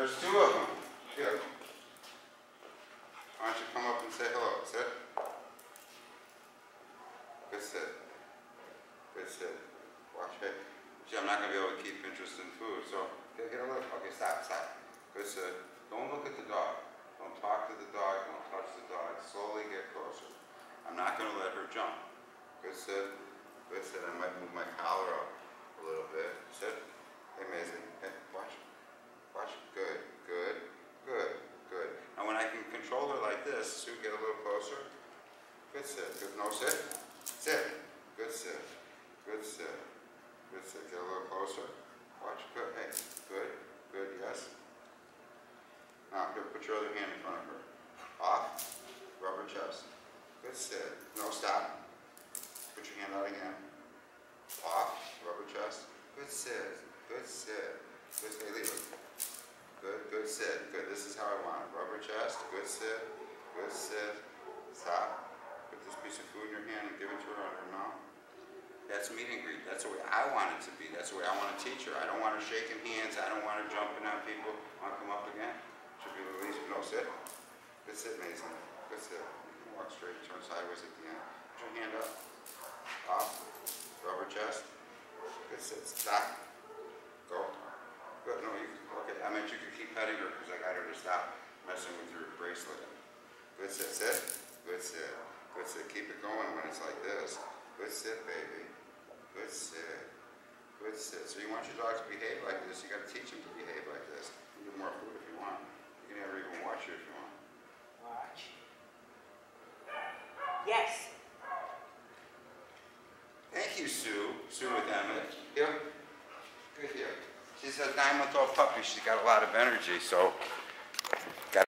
there's two of them. Here. Why don't you come up and say hello? Sit. Good sit. Good sit. Watch it. Gee, I'm not gonna be able to keep interest in food, so get, get a look. Okay, stop, stop. Good sit. Don't look at the dog. Don't talk to the dog. Don't touch the dog. Slowly get closer. I'm not gonna let her jump. Good sit. Good sit. I might move my collar up a little bit. Sit. Hey, Maisie. Hey, watch. Watch. Good. Good. Good. Good. And her like this, Sue, get a little closer. Good sit. Good. No sit. Sit. Good sit. Good sit. Good sit. Get a little closer. Watch. Good. Hey. Good. Good. Yes. Now, here, put your other hand in front of her. Off. Rubber chest. Good sit. No, stop. Put your hand out again. Off. Rubber chest. Good sit. Good sit. Good sit. Leave it. Sit. Good. This is how I want it. Rubber chest. Good sit. Good sit. Stop. Put this piece of food in your hand and give it to her on her mouth. That's meet and greet. That's the way I want it to be. That's the way I want to teach her. I don't want her shaking hands. I don't want her jumping on people. Want to come up again? Should be released. No, sit. Good sit, Mason. Good sit. Walk straight, turn sideways at the end. Put your hand up. Off. Rubber chest. Good sit. Stop. Go. Good. No, you. Okay. I meant you could keep petting her because I got her to stop messing with your bracelet. Good sit. Sit. Good sit. Good sit. Keep it going when it's like this. Good sit, baby. Good sit. Good sit. So you want your dog to behave like this, you gotta teach him to behave like this. You give more food if you want. You can never even watch her if you want. Watch. Yes. Thank you, Sue. Sue with Emmett. Here. Good here. She's a nine-month-old puppy. She's got a lot of energy, so